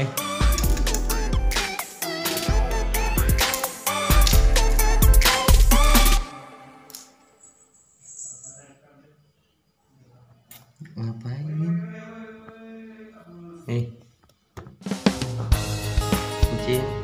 nih ngapain? Eh. Nih nih.